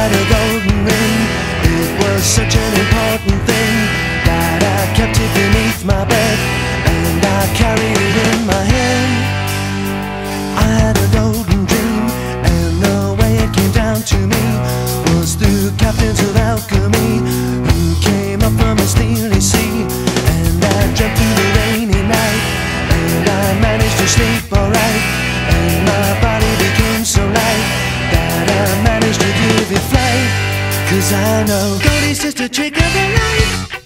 had a golden ring. It was such an important thing that I kept it beneath my bed. Cause I know Goldie's just a trick of the light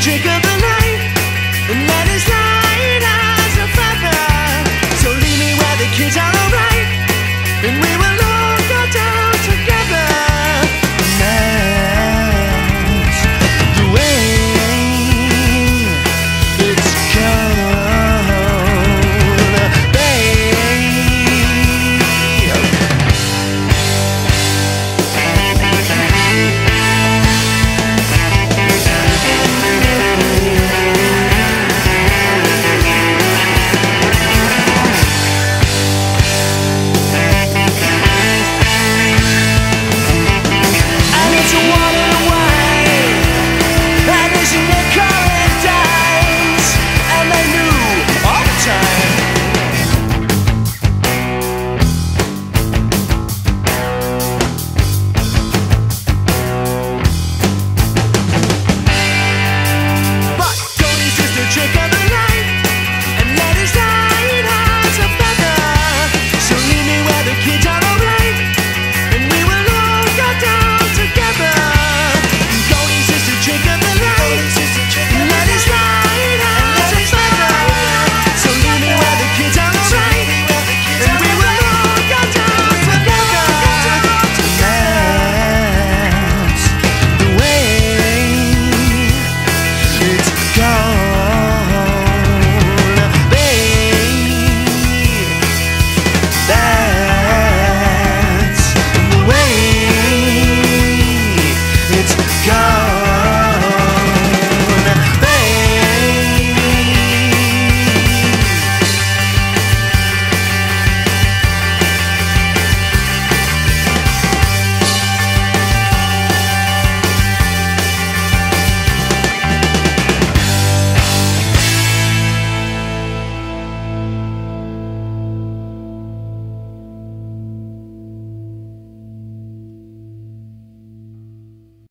trick of the night.